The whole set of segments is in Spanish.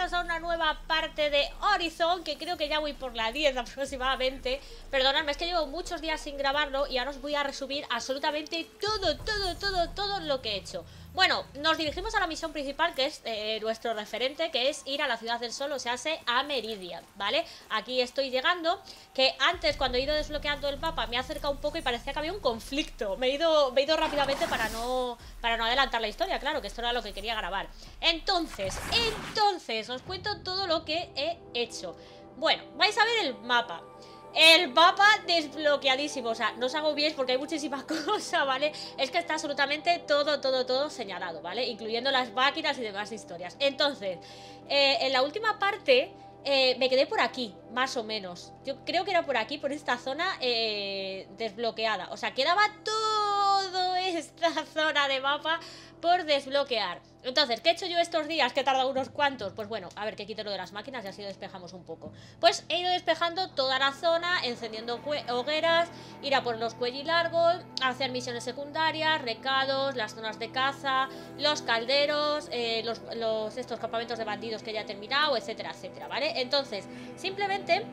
bienvenidos a una nueva parte de Horizon, que creo que ya voy por la 10 aproximadamente. Perdonadme, es que llevo muchos días sin grabarlo y ahora os voy a resumir absolutamente todo, todo, todo, todo lo que he hecho. Bueno, nos dirigimos a la misión principal, que es eh, nuestro referente, que es ir a la Ciudad del Sol, o sea, a Meridian, ¿vale? Aquí estoy llegando, que antes cuando he ido desbloqueando el mapa me he acercado un poco y parecía que había un conflicto. Me he ido, me he ido rápidamente para no, para no adelantar la historia, claro, que esto era lo que quería grabar. Entonces, entonces, os cuento todo lo que he hecho. Bueno, vais a ver el mapa. El mapa desbloqueadísimo, o sea, no os agobiéis porque hay muchísimas cosas, ¿vale? Es que está absolutamente todo, todo, todo señalado, ¿vale? Incluyendo las máquinas y demás historias Entonces, eh, en la última parte eh, me quedé por aquí, más o menos Yo creo que era por aquí, por esta zona eh, desbloqueada O sea, quedaba toda esta zona de mapa por desbloquear entonces, ¿qué he hecho yo estos días? Que he tardado unos cuantos. Pues bueno, a ver, que quito lo de las máquinas y así lo despejamos un poco. Pues he ido despejando toda la zona, encendiendo hogueras, ir a por los cuellilargos, hacer misiones secundarias, recados, las zonas de caza, los calderos, eh, los, los, estos campamentos de bandidos que ya he terminado, etcétera, etcétera, ¿vale? Entonces, simplemente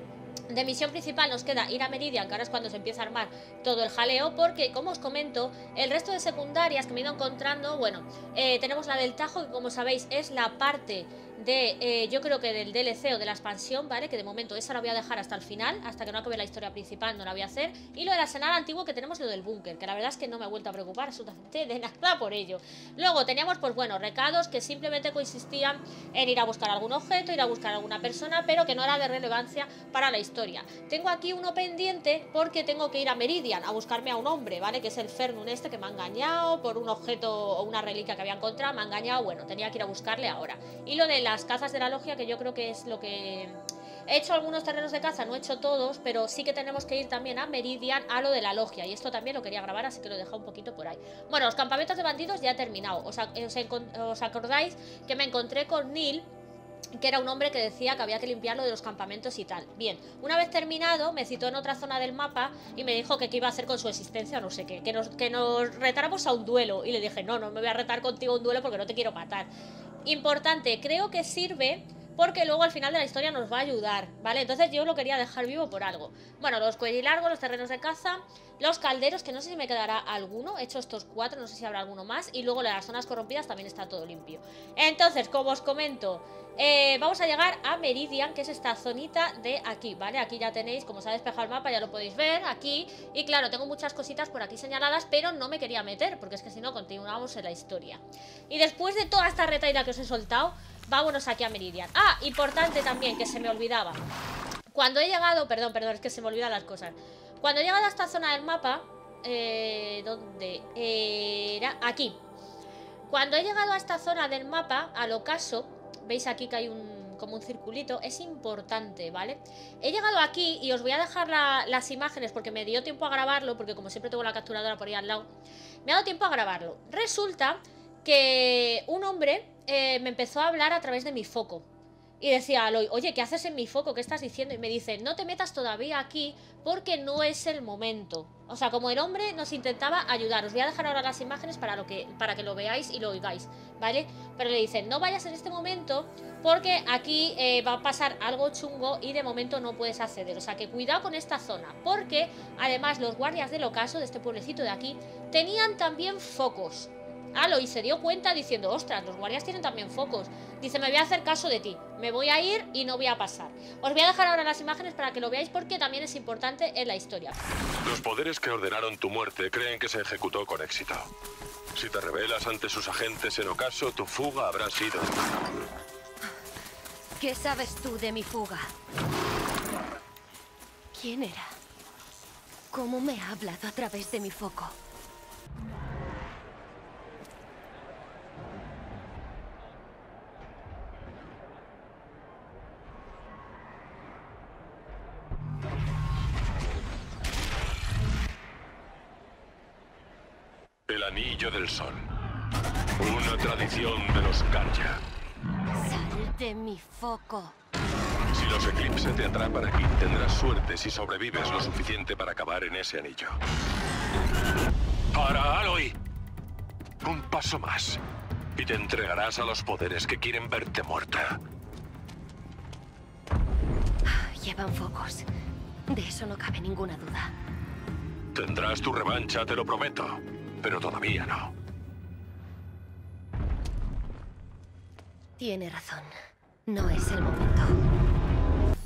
de misión principal nos queda ir a Meridian, que ahora es cuando se empieza a armar todo el jaleo, porque como os comento, el resto de secundarias que me he ido encontrando, bueno, eh, tenemos la del Tajo, que como sabéis es la parte de, eh, yo creo que del DLC o de la expansión, ¿vale? Que de momento esa la voy a dejar hasta el final, hasta que no acabe la historia principal no la voy a hacer. Y lo del arsenal antiguo que tenemos lo del búnker, que la verdad es que no me he vuelto a preocupar absolutamente de nada por ello. Luego teníamos, pues bueno, recados que simplemente consistían en ir a buscar algún objeto, ir a buscar alguna persona, pero que no era de relevancia para la historia. Tengo aquí uno pendiente porque tengo que ir a Meridian a buscarme a un hombre, ¿vale? Que es el Fernun este que me ha engañado por un objeto o una reliquia que había encontrado, me ha engañado, bueno, tenía que ir a buscarle ahora. Y lo de las cazas de la logia, que yo creo que es lo que... He hecho algunos terrenos de caza, no he hecho todos, pero sí que tenemos que ir también a Meridian, a lo de la logia. Y esto también lo quería grabar, así que lo he dejado un poquito por ahí. Bueno, los campamentos de bandidos ya he terminado. Os, os acordáis que me encontré con Neil que era un hombre que decía que había que limpiarlo de los campamentos y tal. Bien, una vez terminado, me citó en otra zona del mapa y me dijo que qué iba a hacer con su existencia, no sé qué, que nos, que nos retáramos a un duelo. Y le dije, no, no me voy a retar contigo a un duelo porque no te quiero matar. Importante, creo que sirve porque luego al final de la historia nos va a ayudar, ¿vale? Entonces yo lo quería dejar vivo por algo. Bueno, los cuellilargos, los terrenos de caza, los calderos, que no sé si me quedará alguno, he hecho estos cuatro, no sé si habrá alguno más, y luego las zonas corrompidas también está todo limpio. Entonces, como os comento, eh, vamos a llegar a Meridian, que es esta zonita de aquí, ¿vale? Aquí ya tenéis, como se ha despejado el mapa, ya lo podéis ver, aquí. Y claro, tengo muchas cositas por aquí señaladas, pero no me quería meter, porque es que si no, continuamos en la historia. Y después de toda esta retaída que os he soltado, vámonos aquí a Meridian. Ah, importante también, que se me olvidaba. Cuando he llegado, perdón, perdón, es que se me olvidan las cosas. Cuando he llegado a esta zona del mapa, eh, ¿dónde era? Aquí. Cuando he llegado a esta zona del mapa, al ocaso, Veis aquí que hay un, como un circulito. Es importante, ¿vale? He llegado aquí y os voy a dejar las imágenes porque me dio tiempo a grabarlo, porque como siempre tengo la capturadora por ahí al lado, me ha dado tiempo a grabarlo. Resulta que un hombre eh, me empezó a hablar a través de mi foco. Y decía Aloy, oye, ¿qué haces en mi foco? ¿Qué estás diciendo? Y me dice, no te metas todavía aquí porque no es el momento. O sea, como el hombre nos intentaba ayudar. Os voy a dejar ahora las imágenes para, lo que, para que lo veáis y lo oigáis, ¿vale? Pero le dice, no vayas en este momento porque aquí eh, va a pasar algo chungo y de momento no puedes acceder. O sea, que cuidado con esta zona. Porque además los guardias del ocaso, de este pueblecito de aquí, tenían también focos. Aloy y se dio cuenta diciendo, ostras, los guardias tienen también focos. Dice, me voy a hacer caso de ti, me voy a ir y no voy a pasar. Os voy a dejar ahora las imágenes para que lo veáis porque también es importante en la historia. Los poderes que ordenaron tu muerte creen que se ejecutó con éxito. Si te rebelas ante sus agentes en ocaso, tu fuga habrá sido ¿Qué sabes tú de mi fuga? ¿Quién era? ¿Cómo me ha hablado a través de mi foco? Una tradición de los Karja. Sal de mi foco. Si los eclipses te atrapan aquí, tendrás suerte si sobrevives lo suficiente para acabar en ese anillo. ¡Para, Aloy! Un paso más. Y te entregarás a los poderes que quieren verte muerta. Llevan focos. De eso no cabe ninguna duda. Tendrás tu revancha, te lo prometo. Pero todavía no. Tiene razón. No es el momento.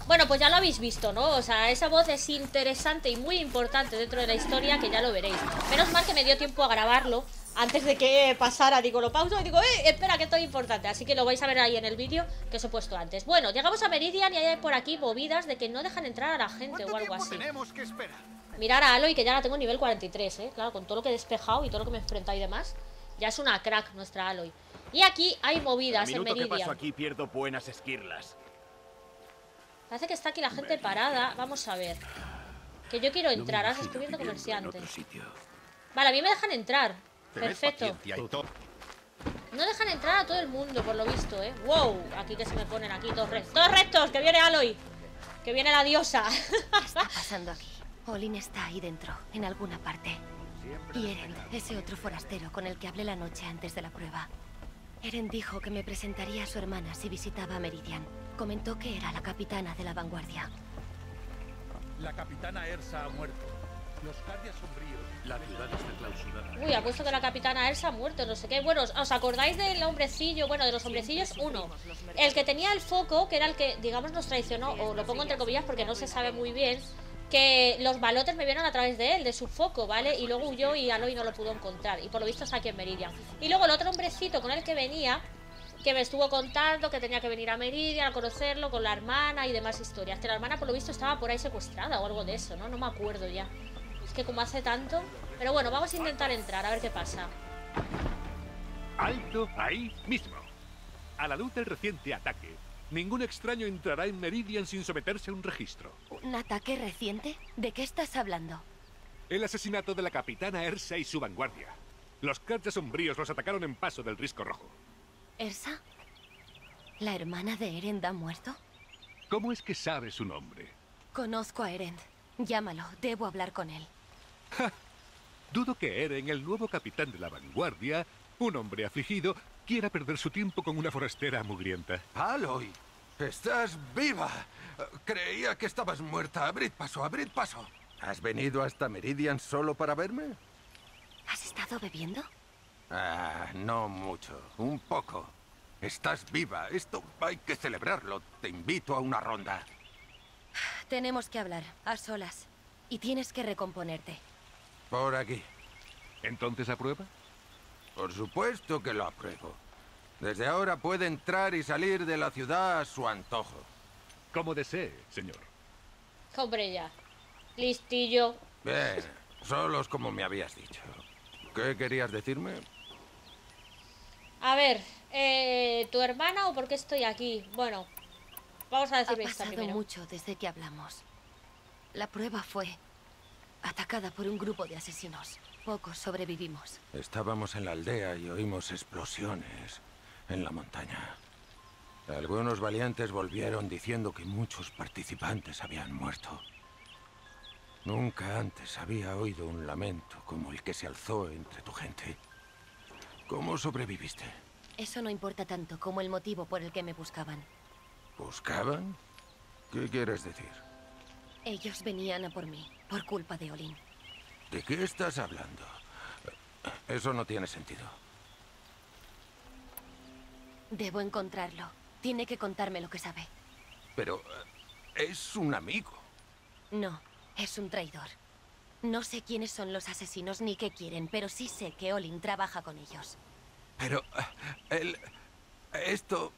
Bueno, pues ya lo habéis visto, ¿no? O sea, esa voz es interesante y muy importante dentro de la historia que ya lo veréis. Menos mal que me dio tiempo a grabarlo antes de que pasara. Digo, lo pauso y digo, eh, espera que esto es importante. Así que lo vais a ver ahí en el vídeo que os he puesto antes. Bueno, llegamos a Meridian y hay por aquí movidas de que no dejan entrar a la gente o algo así. tenemos que esperar? Mirar a Aloy que ya la tengo nivel 43, ¿eh? Claro, con todo lo que he despejado y todo lo que me he enfrentado y demás. Ya es una crack nuestra Aloy. Y aquí hay movidas en minuto que Meridian. paso aquí pierdo buenas esquirlas. Parece que está aquí la gente parada. Vamos a ver. Que yo quiero entrar. Has descubierto comerciante. Vale, a mí me dejan entrar. Perfecto. No dejan entrar a todo el mundo, por lo visto, ¿eh? ¡Wow! Aquí que se me ponen aquí todos rectos. ¡Todos rectos! ¡Que viene Aloy! ¡Que viene la diosa! ¿Qué está pasando aquí? Olin está ahí dentro, en alguna parte. Y Eren, ese otro forastero con el que hablé la noche antes de la prueba. Eren dijo que me presentaría a su hermana si visitaba a Meridian. Comentó que era la capitana de la vanguardia. La capitana Ersa ha muerto. Los guardias sombríos. La ciudad está clausurada. Uy, ha puesto que la capitana Elsa ha muerto, no sé qué. Bueno, ¿os acordáis del hombrecillo? Bueno, de los hombrecillos, uno. El que tenía el foco, que era el que, digamos, nos traicionó, o lo pongo entre comillas porque no se sabe muy bien, que los balotes me vieron a través de él, de su foco, ¿vale? Y luego huyó y Aloy no lo pudo encontrar. Y por lo visto está aquí en Meridian. Y luego el otro hombrecito con el que venía, que me estuvo contando que tenía que venir a Meridian a conocerlo con la hermana y demás historias. Que la hermana, por lo visto, estaba por ahí secuestrada o algo de eso, ¿no? No me acuerdo ya. Es que como hace tanto... Pero bueno, vamos a intentar entrar, a ver qué pasa. Alto ahí mismo. A la luz del reciente ataque, ningún extraño entrará en Meridian sin someterse a un registro. ¿Un ataque reciente? ¿De qué estás hablando? El asesinato de la capitana Ersa y su vanguardia. Los cartas sombríos los atacaron en paso del risco rojo. ¿Ersa? ¿La hermana de Eren ha muerto? ¿Cómo es que sabe su nombre? Conozco a Eren. Llámalo, debo hablar con él. Dudo que Eren, el nuevo capitán de la vanguardia, un hombre afligido, quiera perder su tiempo con una forastera mugrienta. Aloy, estás viva. Creía que estabas muerta. Abrid paso, abrid paso. ¿Has venido hasta Meridian solo para verme? ¿Has estado bebiendo? Ah, no mucho. Un poco. Estás viva. Esto hay que celebrarlo. Te invito a una ronda. Tenemos que hablar, a solas. Y tienes que recomponerte. Por aquí. ¿Entonces aprueba? Por supuesto que lo apruebo. Desde ahora puede entrar y salir de la ciudad a su antojo. Como desee, señor. Hombre, ya. Listillo. Bien, solos como me habías dicho. ¿Qué querías decirme? A ver, eh, ¿tu hermana o por qué estoy aquí? Bueno, vamos a Ha decir esta pasado primero. mucho desde que hablamos. La prueba fue atacada por un grupo de asesinos. Pocos sobrevivimos. Estábamos en la aldea y oímos explosiones en la montaña. Algunos valientes volvieron diciendo que muchos participantes habían muerto. Nunca antes había oído un lamento como el que se alzó entre tu gente. ¿Cómo sobreviviste? Eso no importa tanto como el motivo por el que me buscaban. ¿Buscaban? ¿Qué quieres decir? Ellos venían a por mí, por culpa de Olin. ¿De qué estás hablando? Eso no tiene sentido. Debo encontrarlo. Tiene que contarme lo que sabe. Pero eh, es un amigo. No, es un traidor. No sé quiénes son los asesinos ni qué quieren, pero sí sé que Olin trabaja con ellos. Pero eh, él... Esto...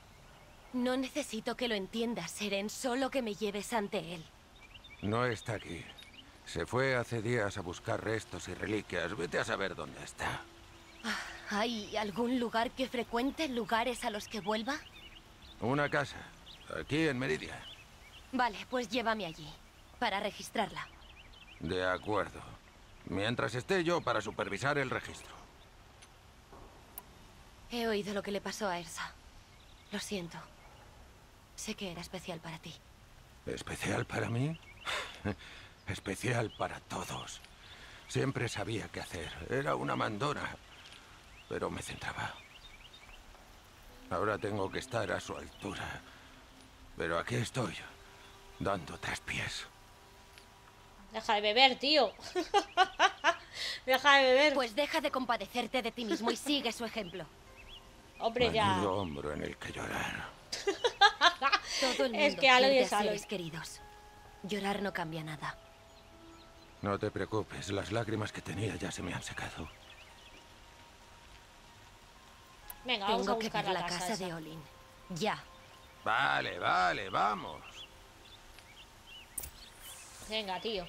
No necesito que lo entiendas, Eren, solo que me lleves ante él. No está aquí. Se fue hace días a buscar restos y reliquias. Vete a saber dónde está. ¿Hay algún lugar que frecuente, lugares a los que vuelva? Una casa. Aquí en Meridia. Vale, pues llévame allí, para registrarla. De acuerdo. Mientras esté yo para supervisar el registro. He oído lo que le pasó a Ersa. Lo siento. Sé que era especial para ti. ¿Especial para mí? Especial para todos. Siempre sabía qué hacer. Era una mandona. Pero me centraba. Ahora tengo que estar a su altura. Pero aquí estoy. dando tres pies. Deja de beber, tío. deja de beber. Pues deja de compadecerte de ti mismo y sigue su ejemplo. Hombre, ya. Hombro en el que llorar. Todo el mundo Es que Aloy es Aloy. seres queridos. Llorar no cambia nada. No te preocupes, las lágrimas que tenía ya se me han secado. Venga, vamos a Tengo que buscar ver la, la casa, de Olin. Ya. Vale, vale, vamos. Venga, tío.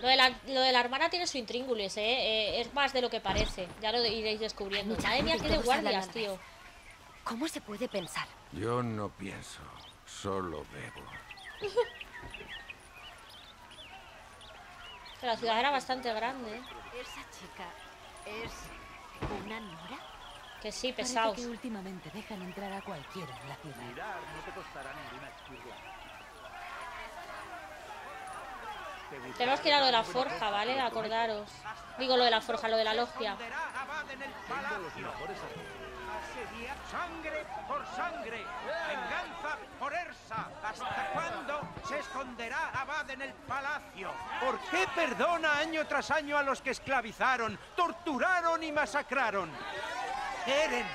Lo de, la, lo de la hermana tiene su intríngulis, ¿eh? Eh, Es más de lo que parece. Ya lo iréis descubriendo. Mucha Madre mía, qué de guardias, a tío. ¿Cómo se puede pensar? Yo no pienso, solo bebo. Que la ciudad era bastante grande, ¿eh? ¿Esa chica es una Nora? Que sí, Parece pesados. que últimamente dejan entrar a cualquiera en la ciudad. Mirar no te costará ninguna esquirla. Tenemos que ir a lo de la forja, ¿vale? Acordaros. Digo lo de la forja, lo de la logia. Abad en Asedia sangre por sangre, venganza por Ersa. ¿Hasta cuándo se esconderá Abad en el palacio? ¿Por qué perdona año tras año a los que esclavizaron, torturaron y masacraron? Eren,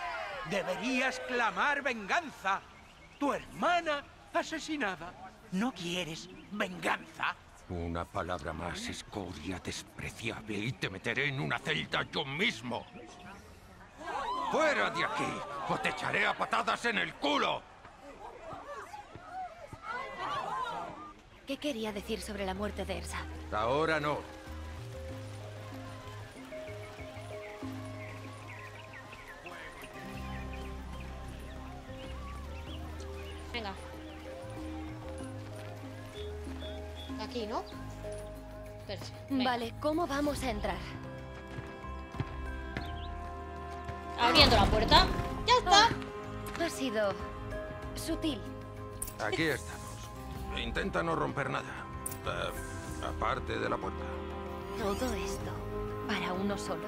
deberías clamar venganza. Tu hermana asesinada. ¿No quieres venganza? Una palabra más, escoria despreciable, y te meteré en una celda yo mismo. ¡Fuera de aquí! ¡O te echaré a patadas en el culo! ¿Qué quería decir sobre la muerte de Ersa? Ahora no. Venga. Aquí, ¿no? Vale, ¿cómo vamos a entrar? Abriendo la puerta. Ya está. Oh, ha sido sutil. Aquí estamos. Intenta no romper nada. Eh, aparte de la puerta. Todo esto para uno solo.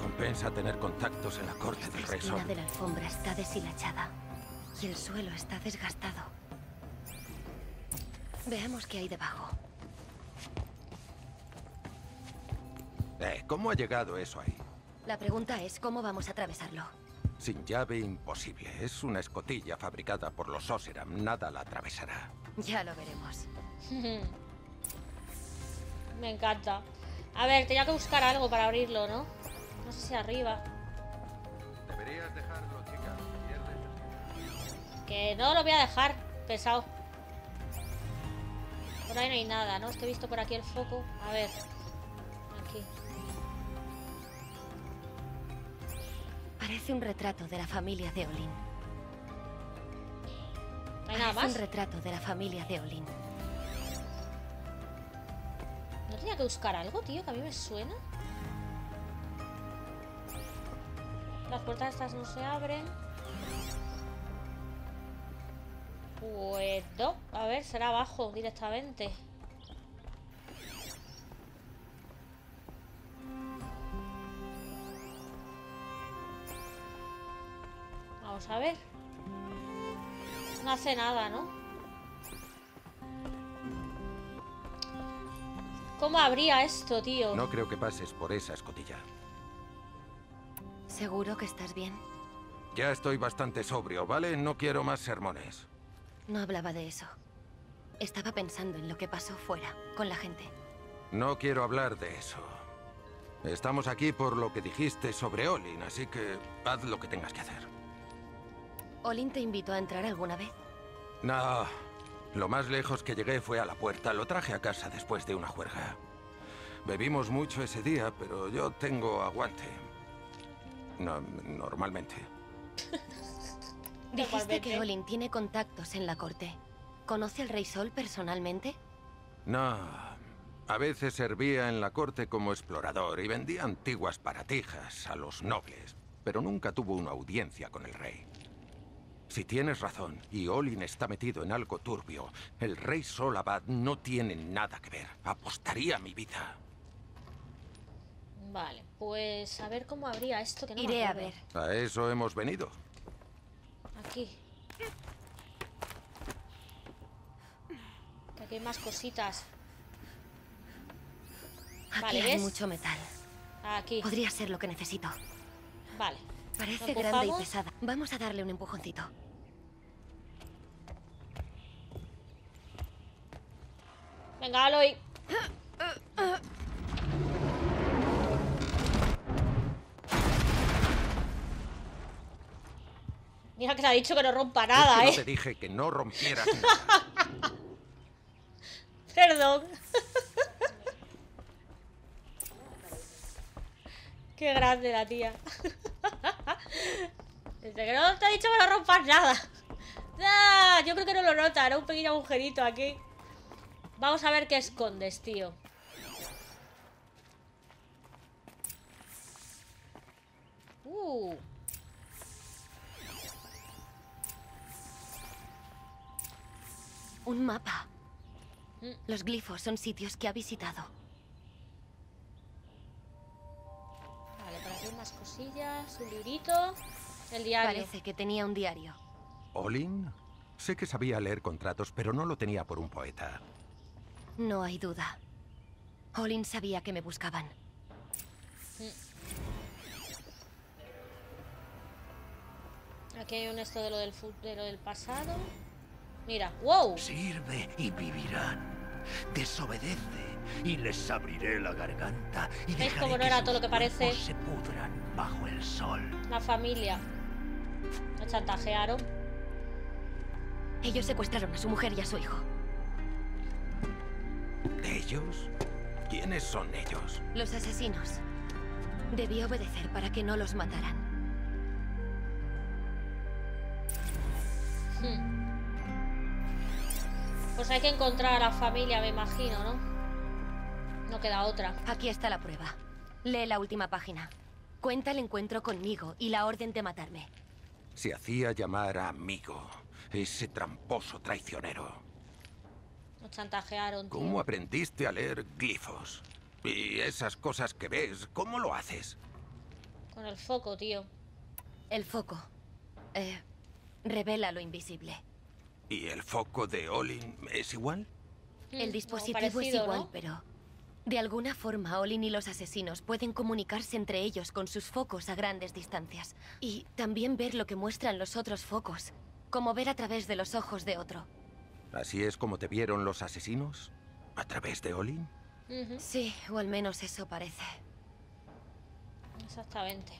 Compensa tener contactos en la corte Esta del rey Sol. de la alfombra está deshilachada y el suelo está desgastado. Veamos qué hay debajo. Eh, ¿Cómo ha llegado eso ahí? La pregunta es cómo vamos a atravesarlo. Sin llave imposible. Es una escotilla fabricada por los Oseram. Nada la atravesará. Ya lo veremos. Me encanta. A ver, tenía que buscar algo para abrirlo, ¿no? No sé si arriba. Deberías dejarlo, chica. Que no lo voy a dejar, pesado. Por ahí no hay nada, ¿no? Es que he visto por aquí el foco. A ver. Aquí. Parece un retrato de la familia de Olin. ¿No hay nada más? un retrato de la familia de Olin. ¿No tenía que buscar algo, tío? Que a mí me suena. Las puertas estas no se abren. Pues no. A ver, será abajo directamente. Vamos a ver. No hace nada, ¿no? ¿Cómo habría esto, tío? No creo que pases por esa escotilla. ¿Seguro que estás bien? Ya estoy bastante sobrio, ¿vale? No quiero más sermones. No hablaba de eso. Estaba pensando en lo que pasó fuera, con la gente. No quiero hablar de eso. Estamos aquí por lo que dijiste sobre Olin, así que haz lo que tengas que hacer. ¿Olin te invitó a entrar alguna vez? No, lo más lejos que llegué fue a la puerta. Lo traje a casa después de una juerga. Bebimos mucho ese día, pero yo tengo aguante. No, normalmente. Dijiste que Olin tiene contactos en la corte. ¿Conoce al rey Sol personalmente? No. A veces servía en la corte como explorador y vendía antiguas baratijas a los nobles, pero nunca tuvo una audiencia con el rey. Si tienes razón y Olin está metido en algo turbio, el rey Sol Abad no tiene nada que ver. Apostaría mi vida. Vale, pues a ver cómo habría esto que no me Iré a ver. A eso hemos venido. Aquí. Aquí hay más cositas. Aquí Vale, hay ¿ves? mucho metal. Aquí. Podría ser lo que necesito. Vale. Parece ¿Lo grande y pesada. Vamos a darle un empujoncito. Venga, Aloy. Mira que te ha dicho que no rompa Es que nada, no ¿eh? te dije que no rompieras nada. Perdón. Qué grande la tía. Dice que no te ha dicho que no rompas nada. Ah, yo creo que no lo nota, era un pequeño agujerito aquí. Vamos a ver qué escondes, tío. Uh. Un mapa. Mm. Los glifos son sitios que ha visitado. Un librito. El diario. Parece que tenía un diario. ¿Olin? Sé que sabía leer contratos, pero no lo tenía por un poeta. No hay duda. Olin sabía que me buscaban. Aquí hay un esto de lo del, de lo del pasado. Mira, wow. Sirve y vivirán. Desobedece y les abriré la garganta y ¿Veis dejaré cómo no era todo lo que parece? se pudran bajo el sol. La familia. Lo chantajearon. Ellos secuestraron a su mujer y a su hijo. ¿Ellos? ¿Quiénes son ellos? Los asesinos. Debí obedecer para que no los mataran. Pues hay que encontrar a la familia, me imagino, ¿no? No queda otra. Aquí está la prueba. Lee la última página. Cuenta el encuentro conmigo y la orden de matarme. Se hacía llamar amigo. Ese tramposo traicionero. Lo chantajearon, tío. ¿Cómo aprendiste a leer glifos? Y esas cosas que ves, ¿cómo lo haces? Con el foco, tío. El foco. Eh, revela lo invisible. ¿Y el foco de Olin es igual? El Hmm, dispositivo es igual, ¿no? pero... De alguna forma, Olin y los asesinos pueden comunicarse entre ellos con sus focos a grandes distancias. Y también ver lo que muestran los otros focos. Como ver a través de los ojos de otro. ¿Así es como te vieron los asesinos? ¿A través de Olin? Sí, o al menos eso parece. Exactamente.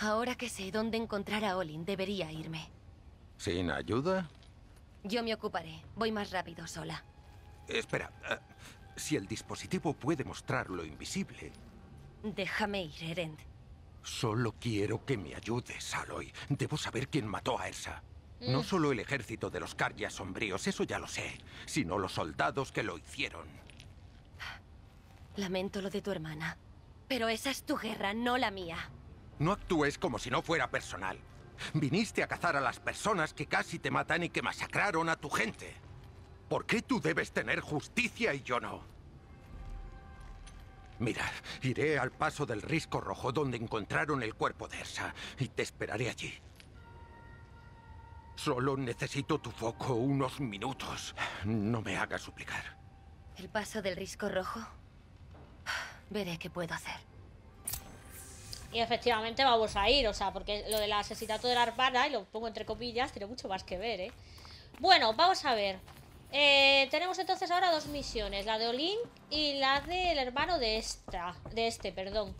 Ahora que sé dónde encontrar a Olin, debería irme. ¿Sin ayuda? Yo me ocuparé. Voy más rápido sola. Espera, eh, si el dispositivo puede mostrar lo invisible, Déjame ir, Erend. solo quiero que me ayudes, Aloy. Debo saber quién mató a Elsa. No Mm. solo el ejército de los Karjas sombríos, eso ya lo sé, sino los soldados que lo hicieron. Lamento lo de tu hermana. Pero esa es tu guerra, no la mía. No actúes como si no fuera personal. Viniste a cazar a las personas que casi te matan y que masacraron a tu gente. ¿Por qué tú debes tener justicia y yo no? Mira, iré al paso del risco rojo donde encontraron el cuerpo de Ersa y te esperaré allí. Solo necesito tu foco unos minutos. No me hagas suplicar. ¿El paso del risco rojo? Veré qué puedo hacer. Y efectivamente vamos a ir, o sea, porque lo del asesinato de la hermana, y lo pongo entre comillas, tiene mucho más que ver, ¿eh? Bueno, vamos a ver. Eh, tenemos entonces ahora dos misiones, la de Olin y la del hermano de esta, de este, perdón.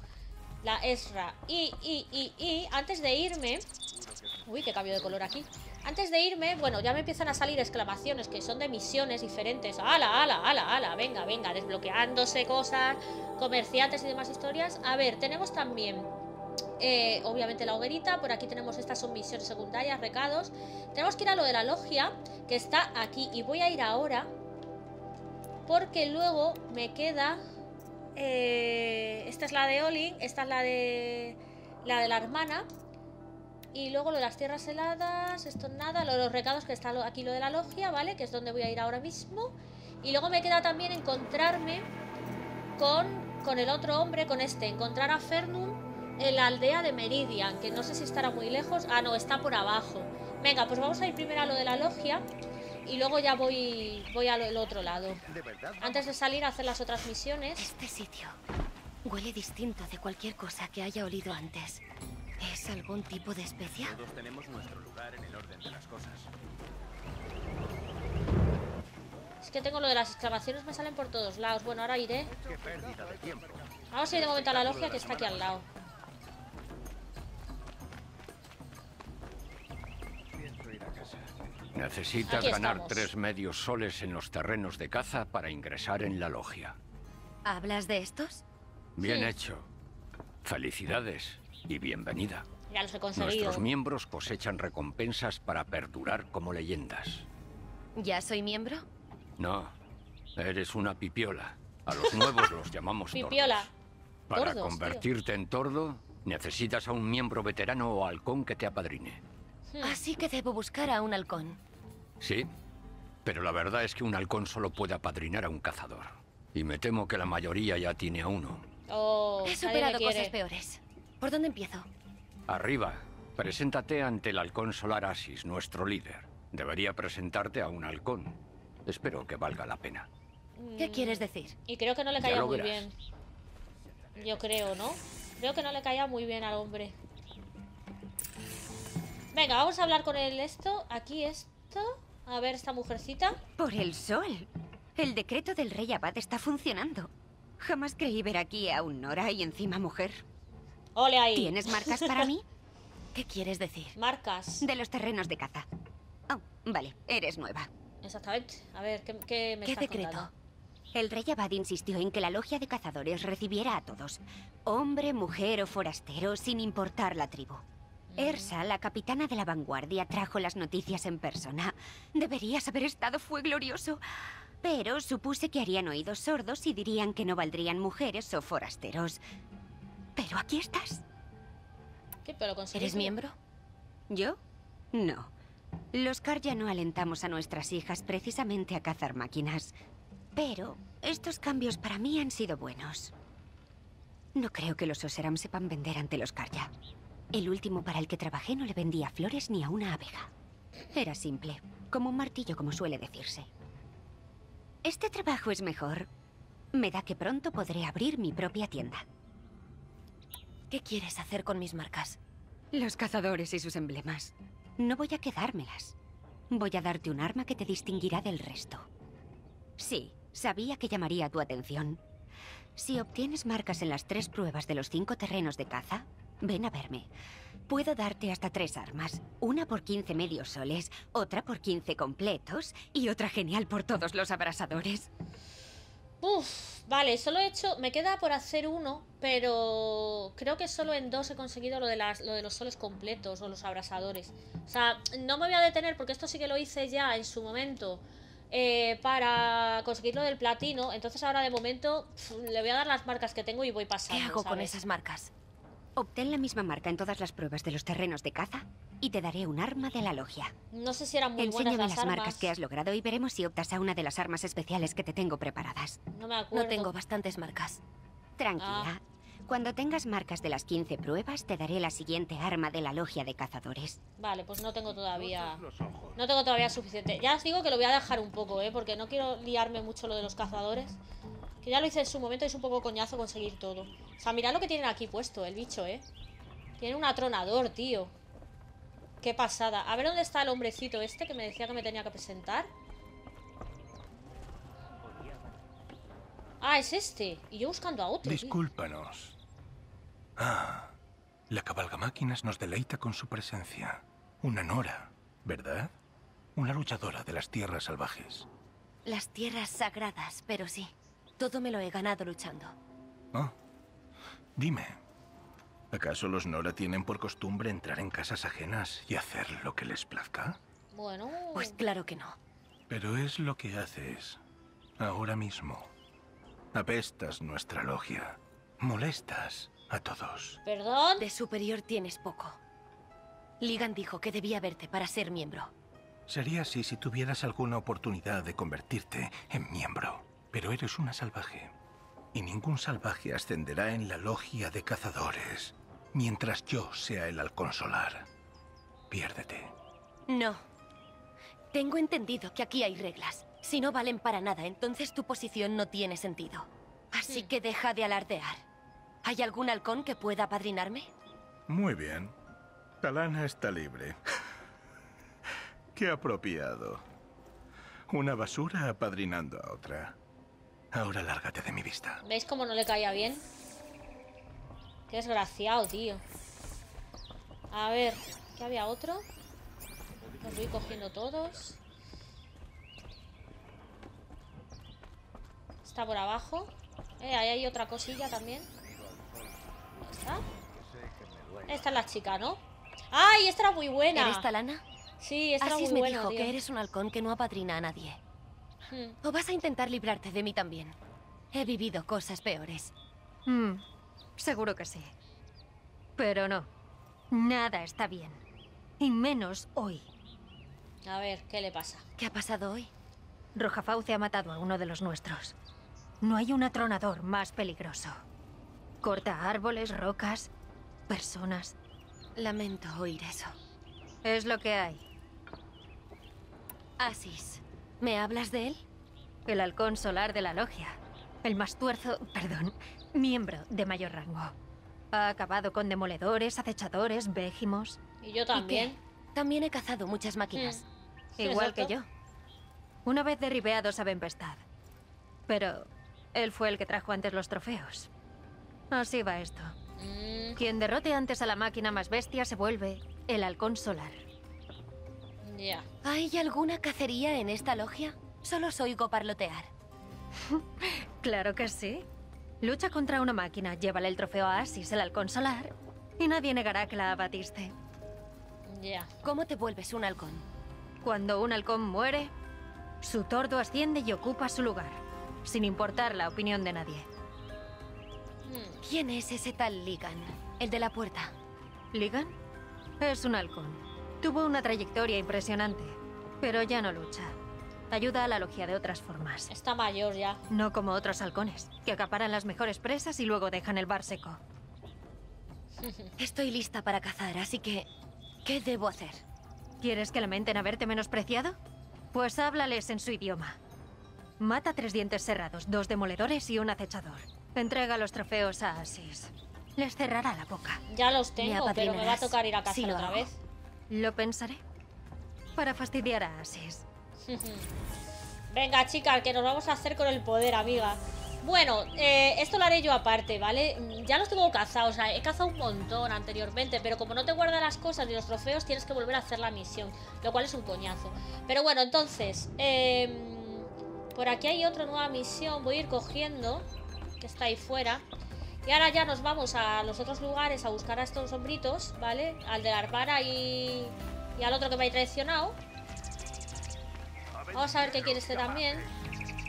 La Esra. Y, y, y, y, antes de irme... Uy, qué cambio de color aquí. Antes de irme, bueno, ya me empiezan a salir exclamaciones que son de misiones diferentes. ¡Hala, ala, ala, ala! Venga, venga, desbloqueándose cosas, comerciantes y demás historias. A ver, tenemos también eh, obviamente la hoguerita, por aquí tenemos estas son misiones secundarias, recados. Tenemos que ir a lo de la logia, que está aquí. Y voy a ir ahora, porque luego me queda... eh, esta es la de Olin, esta es la de la de la hermana. Y luego lo de las tierras heladas, esto es nada, lo de los recados, que está aquí lo de la logia, ¿vale? Que es donde voy a ir ahora mismo. Y luego me queda también encontrarme con, con el otro hombre, con este, encontrar a Fernum en la aldea de Meridian, que no sé si estará muy lejos. Ah, no, está por abajo. Venga, pues vamos a ir primero a lo de la logia. y luego ya voy voy al otro lado. Antes de salir a hacer las otras misiones. Este sitio huele distinto de cualquier cosa que haya olido antes. ¿Es algún tipo de especia? Todos tenemos nuestro lugar en el orden de las cosas. Es que tengo lo de las exclamaciones, me salen por todos lados. Bueno, ahora iré. Qué pérdida de tiempo. Vamos a ir de momento a la logia que está aquí al lado. Necesitas Aquí ganar estamos. tres medios soles en los terrenos de caza para ingresar en la logia. ¿Hablas de estos? Bien Sí. hecho. Felicidades y bienvenida. Ya los he conseguido. Nuestros miembros cosechan recompensas para perdurar como leyendas. ¿Ya soy miembro? No, eres una pipiola. A los nuevos los llamamos tordos. Pipiola. Para Tordos, tío. convertirte en tordo, necesitas a un miembro veterano o halcón que te apadrine. Hmm. Así que debo buscar a un halcón. Sí, pero la verdad es que un halcón solo puede apadrinar a un cazador. Y me temo que la mayoría ya tiene a uno. Oh, He superado cosas peores. ¿Por dónde empiezo? Arriba, preséntate ante el halcón solar Asis, nuestro líder. Debería presentarte a un halcón. Espero que valga la pena. ¿Qué quieres decir? Y creo que no le caía lo muy verás. bien. Yo creo, ¿no? Creo que no le caía muy bien al hombre. Venga, vamos a hablar con él esto. Aquí esto. A ver, esta mujercita. Por el sol. El decreto del rey abad está funcionando. Jamás creí ver aquí a un Nora y encima mujer. Ole ahí. ¿Tienes marcas para mí? ¿Qué quieres decir? Marcas. De los terrenos de caza. Oh, vale, eres nueva. Exactamente. A ver, ¿qué, qué me ¿Qué estás decreto? contando? El rey abad insistió en que la logia de cazadores recibiera a todos. Hombre, mujer o forastero, sin importar la tribu. Ersa, la capitana de la vanguardia, trajo las noticias en persona. Deberías haber estado, fue glorioso. Pero supuse que harían oídos sordos y dirían que no valdrían mujeres o forasteros. Pero aquí estás. ¿Qué? ¿Pero ¿Eres miembro? ¿Yo? No. Los Karja no alentamos a nuestras hijas precisamente a cazar máquinas. Pero estos cambios para mí han sido buenos. No creo que los Oseram sepan vender ante los Karja. El último para el que trabajé no le vendía flores ni a una abeja. Era simple, como un martillo, como suele decirse. Este trabajo es mejor. Me da que pronto podré abrir mi propia tienda. ¿Qué quieres hacer con mis marcas? Los cazadores y sus emblemas. No voy a quedármelas. Voy a darte un arma que te distinguirá del resto. Sí, sabía que llamaría tu atención. Si obtienes marcas en las tres pruebas de los cinco terrenos de caza, ven a verme. Puedo darte hasta tres armas. Una por 15 medios soles, otra por 15 completos y otra genial por todos los abrasadores. Uf, vale, solo he hecho. Me queda por hacer uno, pero creo que solo en dos he conseguido lo de, las, lo de los soles completos o los abrasadores. O sea, no me voy a detener porque esto sí que lo hice ya en su momento eh, para conseguir lo del platino. Entonces, ahora de momento pf, le voy a dar las marcas que tengo y voy pasando. ¿Qué hago con esas marcas? Obtén la misma marca en todas las pruebas de los terrenos de caza y te daré un arma de la logia. No sé si eran muy Enséñame buenas las las armas. marcas que has logrado y veremos si optas a una de las armas especiales que te tengo preparadas. No me acuerdo. No tengo bastantes marcas. Tranquila. Cuando tengas marcas de las 15 pruebas, te daré la siguiente arma de la logia de cazadores. Vale, pues no tengo todavía. Los ojos. No tengo todavía suficiente. Ya os digo que lo voy a dejar un poco, ¿eh? Porque no quiero liarme mucho lo de los cazadores. Que ya lo hice en su momento y es un poco coñazo conseguir todo. O sea, mirad lo que tienen aquí puesto, el bicho, ¿eh? Tiene un atronador, tío. Qué pasada. A ver dónde está el hombrecito este que me decía que me tenía que presentar. Ah, es este. Y yo buscando a otro. tío. Discúlpanos. Ah, la cabalgamáquinas nos deleita con su presencia. Una Nora, ¿verdad? Una luchadora de las tierras salvajes. Las tierras sagradas, pero sí. Todo me lo he ganado luchando. Oh, dime, ¿acaso los Nora tienen por costumbre entrar en casas ajenas y hacer lo que les plazca? Bueno. Pues claro que no. Pero es lo que haces ahora mismo. Apestas nuestra logia. Molestas a todos. ¿Perdón? De superior tienes poco. Ligan dijo que debía verte para ser miembro. Sería así si tuvieras alguna oportunidad de convertirte en miembro. Pero eres una salvaje. Y ningún salvaje ascenderá en la logia de cazadores mientras yo sea el halcón solar. Piérdete. No. Tengo entendido que aquí hay reglas. Si no valen para nada, entonces tu posición no tiene sentido. Así que deja de alardear. ¿Hay algún halcón que pueda apadrinarme? Muy bien. Talana está libre. Qué apropiado. Una basura apadrinando a otra. Ahora lárgate de mi vista. ¿Veis cómo no le caía bien? Qué desgraciado, tío. A ver, ¿qué había otro? Los voy cogiendo todos. Está por abajo. Eh, ahí hay otra cosilla también. ¿Dónde está? Esta es la chica, ¿no? ¡Ay! Esta era muy buena. ¿Eres Talana? Sí, esta era Asis muy me buena, dijo tío. que eres un halcón que no apadrina a nadie. Hmm. ¿O vas a intentar librarte de mí también? He vivido cosas peores. Mm, seguro que sí. Pero no. Nada está bien. Y menos hoy. A ver, ¿qué le pasa? ¿Qué ha pasado hoy? Rojafauce ha matado a uno de los nuestros. No hay un atronador más peligroso. Corta árboles, rocas, personas. Lamento oír eso. Es lo que hay. Asis, ¿me hablas de él? El halcón solar de la logia. El más tuerzo, perdón, miembro de mayor rango. Ha acabado con demoledores, acechadores, végimos. Y yo también. También he cazado muchas máquinas. Sí, Igual exacto. que yo. Una vez derribé a dos Avempestad. Pero él fue el que trajo antes los trofeos. Así va esto. Mm, Quien derrote antes a la máquina más bestia se vuelve el halcón solar. Ya. ¿Hay alguna cacería en esta logia? Solo os oigo parlotear. Claro que sí. Lucha contra una máquina, llévale el trofeo a Asis, el halcón solar, y nadie negará que la abatiste. Ya. ¿Cómo te vuelves un halcón? Cuando un halcón muere, su tordo asciende y ocupa su lugar, sin importar la opinión de nadie. Hmm. ¿Quién es ese tal Ligan? El de la puerta. ¿Ligan? Es un halcón. Tuvo una trayectoria impresionante, pero ya no lucha. Ayuda a la logia de otras formas. Está mayor ya. No como otros halcones, que acaparan las mejores presas y luego dejan el bar seco. Estoy lista para cazar, así que... ¿Qué debo hacer? ¿Quieres que lamenten haberte menospreciado? Pues háblales en su idioma. Mata tres dientes cerrados, dos demoledores y un acechador. Entrega los trofeos a Asis. Les cerrará la boca. Ya los tengo, pero me va a tocar ir a cazar otra hago. vez. Lo pensaré. Para fastidiar a Asis. Venga, chicas, que nos vamos a hacer con el poder, amiga. Bueno, eh, esto lo haré yo aparte, ¿vale? Ya los tengo cazados, o sea, he cazado un montón anteriormente, pero como no te guarda las cosas ni los trofeos, tienes que volver a hacer la misión, lo cual es un coñazo. Pero bueno, entonces, em, por aquí hay otra nueva misión, voy a ir cogiendo, que está ahí fuera. Y ahora ya nos vamos a los otros lugares a buscar a estos hombritos, ¿vale? Al de la Arpara y, y al otro que me ha traicionado. Vamos a ver qué quiere este también.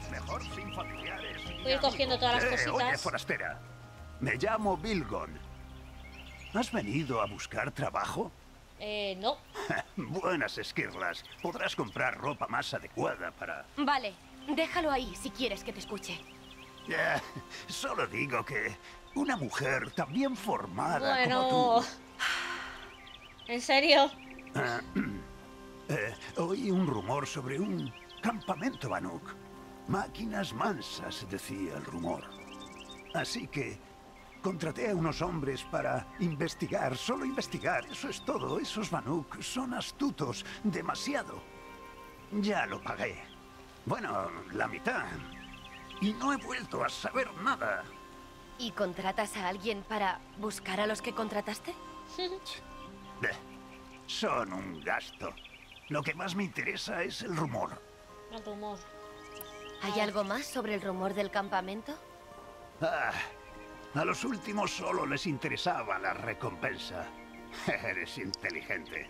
Mejor sin familiares. Voy a ir cogiendo todas las Eh, cositas. Oye, forastera. Me llamo Bilgon. ¿Has venido a buscar trabajo? Eh, no. Buenas esquirlas. Podrás comprar ropa más adecuada para... Vale, déjalo ahí si quieres que te escuche. Eh, solo digo que una mujer tan bien formada Bueno. como ¿En serio? tú... Ah, eh, oí un rumor sobre un campamento Banuk. Máquinas mansas, decía el rumor. Así que contraté a unos hombres para investigar, solo investigar, eso es todo. Esos Banuk son astutos, demasiado. Ya lo pagué. Bueno, la mitad. Y no he vuelto a saber nada. ¿Y contratas a alguien para buscar a los que contrataste? Son un gasto. Lo que más me interesa es el rumor. El rumor. ¿Hay algo más sobre el rumor del campamento? Ah, a los últimos solo les interesaba la recompensa. Eres inteligente.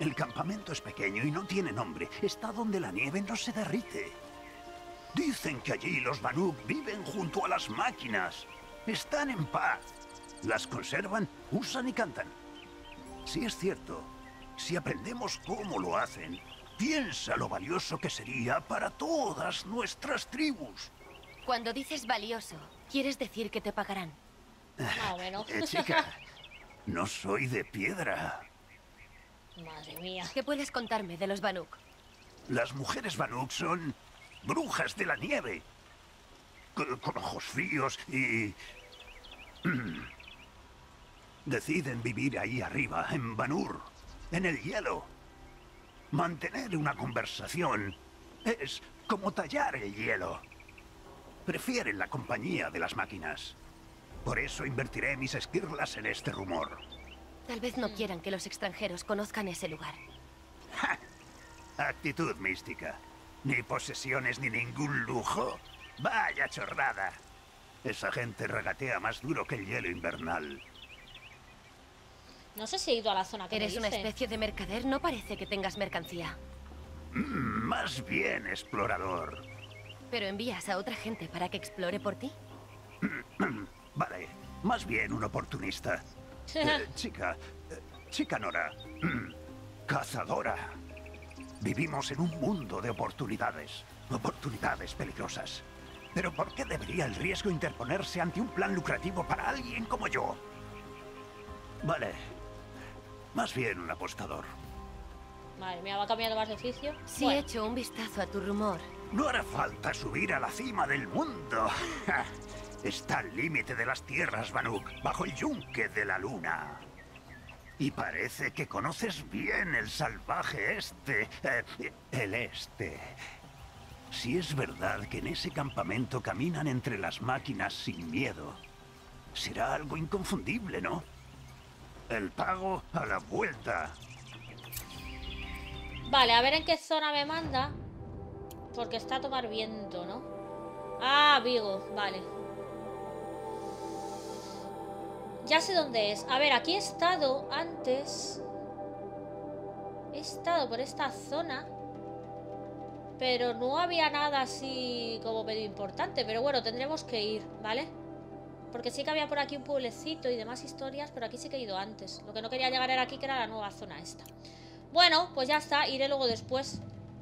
El campamento es pequeño y no tiene nombre. Está donde la nieve no se derrite. Dicen que allí los Banuk viven junto a las máquinas. Están en paz. Las conservan, usan y cantan. Si es cierto, si aprendemos cómo lo hacen, piensa lo valioso que sería para todas nuestras tribus. Cuando dices valioso, quieres decir que te pagarán. Más o menos. Eh, chica, no soy de piedra. Madre mía. ¿Qué puedes contarme de los Banuk? Las mujeres Banuk son brujas de la nieve. Con, ojos fríos y... Deciden vivir ahí arriba, en Banur, en el hielo. Mantener una conversación es como tallar el hielo. Prefieren la compañía de las máquinas. Por eso invertiré mis esquirlas en este rumor. Tal vez no quieran que los extranjeros conozcan ese lugar. Actitud mística. Ni posesiones ni ningún lujo. Vaya chorrada. Esa gente regatea más duro que el hielo invernal. No sé si he ido a la zona que me Eres una dice. especie de mercader, no parece que tengas mercancía. Mm, más bien explorador. Pero envías a otra gente para que explore por ti. Vale, más bien un oportunista. Eh, chica, eh, chica Nora. Cazadora. Vivimos en un mundo de oportunidades. Oportunidades peligrosas. Pero ¿por qué debería el riesgo interponerse ante un plan lucrativo para alguien como yo? Vale. Más bien un apostador. Madre mía, va cambiando más de oficio. Sí Bueno, he hecho un vistazo a tu rumor. No hará falta subir a la cima del mundo. Está al límite de las tierras, Banuk, bajo el yunque de la luna. Y parece que conoces bien el salvaje este, eh, el este. Si es verdad que en ese campamento caminan entre las máquinas sin miedo, será algo inconfundible, ¿no? El pago a la vuelta. Vale, a ver en qué zona me manda. Porque está a tomar viento, ¿no? Ah, Vigo, vale. Ya sé dónde es. A ver, aquí he estado antes. He estado por esta zona. Pero no había nada así como medio importante. Pero bueno, tendremos que ir, ¿vale? Porque sí que había por aquí un pueblecito y demás historias, pero aquí sí que he ido antes. Lo que no quería llegar era aquí, que era la nueva zona esta. Bueno, pues ya está, iré luego después.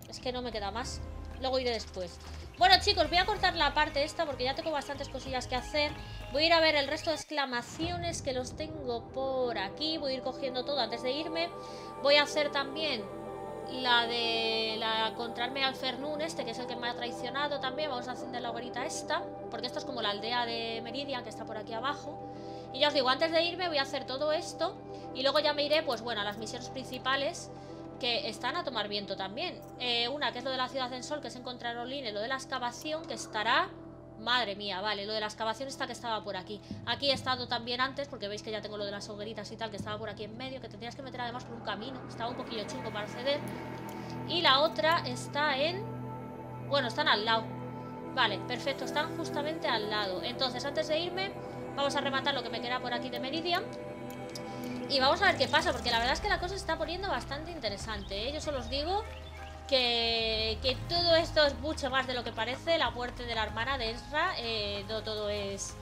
Es que no me queda más. Luego iré después. Bueno, chicos, voy a cortar la parte esta porque ya tengo bastantes cosillas que hacer. Voy a ir a ver el resto de exclamaciones que los tengo por aquí. Voy a ir cogiendo todo antes de irme. Voy a hacer también la de la encontrarme al Fernún este, que es el que me ha traicionado también. Vamos a hacer la hoguerita esta, porque esto es como la aldea de Meridian, que está por aquí abajo. Y ya os digo, antes de irme voy a hacer todo esto y luego ya me iré, pues bueno, a las misiones principales que están a tomar viento también. Eh, una que es lo de la ciudad en sol, que es encontrar a Oline, lo de la excavación, que estará... Madre mía, vale, lo de la excavación está que estaba por aquí. Aquí he estado también antes, porque veis que ya tengo lo de las hogueritas y tal, que estaba por aquí en medio, que tendrías que meter además por un camino. Estaba un poquillo chungo para acceder. Y la otra está en... Bueno, están al lado. Vale, perfecto, están justamente al lado. Entonces, antes de irme, vamos a rematar lo que me queda por aquí de Meridian. Y vamos a ver qué pasa, porque la verdad es que la cosa se está poniendo bastante interesante. ¿eh? Yo solo os digo que, todo esto es mucho más de lo que parece. La muerte de la hermana de Ezra, eh, no todo es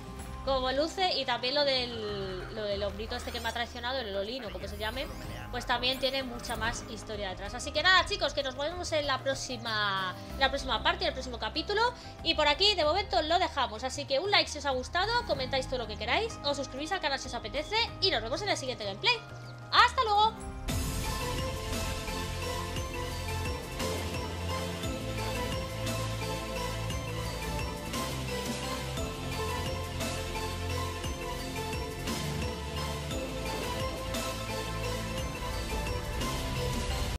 como luce. Y también lo del, lo del hombrito este que me ha traicionado, el Olino, como se llame, pues también tiene mucha más historia detrás. Así que nada, chicos, que nos vemos en la próxima, la próxima parte, en el próximo capítulo. Y por aquí, de momento, lo dejamos. Así que un like si os ha gustado, comentáis todo lo que queráis, os suscribís al canal si os apetece y nos vemos en el siguiente gameplay. ¡Hasta luego!